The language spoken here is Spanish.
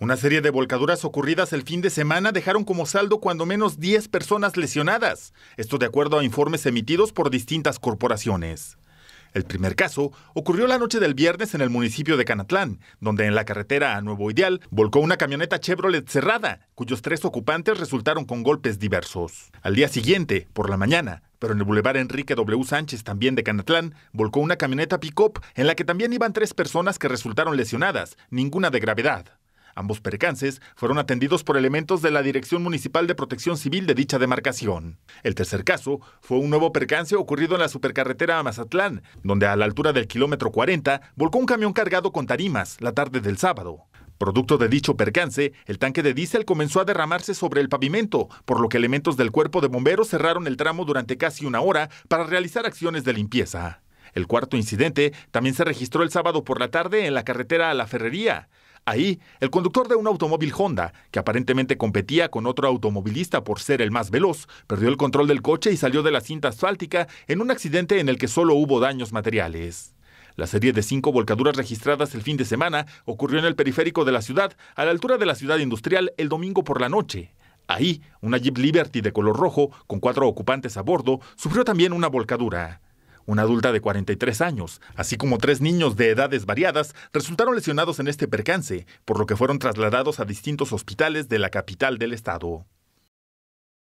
Una serie de volcaduras ocurridas el fin de semana dejaron como saldo cuando menos 10 personas lesionadas, esto de acuerdo a informes emitidos por distintas corporaciones. El primer caso ocurrió la noche del viernes en el municipio de Canatlán, donde en la carretera a Nuevo Ideal volcó una camioneta Chevrolet cerrada, cuyos tres ocupantes resultaron con golpes diversos. Al día siguiente, por la mañana, pero en el bulevar Enrique W. Sánchez, también de Canatlán, volcó una camioneta pick-up en la que también iban tres personas que resultaron lesionadas, ninguna de gravedad. Ambos percances fueron atendidos por elementos de la Dirección Municipal de Protección Civil de dicha demarcación. El tercer caso fue un nuevo percance ocurrido en la supercarretera a Mazatlán, donde a la altura del kilómetro 40 volcó un camión cargado con tarimas la tarde del sábado. Producto de dicho percance, el tanque de diésel comenzó a derramarse sobre el pavimento, por lo que elementos del cuerpo de bomberos cerraron el tramo durante casi una hora para realizar acciones de limpieza. El cuarto incidente también se registró el sábado por la tarde en la carretera a la Ferrería. Ahí, el conductor de un automóvil Honda, que aparentemente competía con otro automovilista por ser el más veloz, perdió el control del coche y salió de la cinta asfáltica en un accidente en el que solo hubo daños materiales. La serie de cinco volcaduras registradas el fin de semana ocurrió en el periférico de la ciudad, a la altura de la ciudad industrial, el domingo por la noche. Ahí, una Jeep Liberty de color rojo, con cuatro ocupantes a bordo, sufrió también una volcadura. Una adulta de 43 años, así como tres niños de edades variadas, resultaron lesionados en este percance, por lo que fueron trasladados a distintos hospitales de la capital del estado.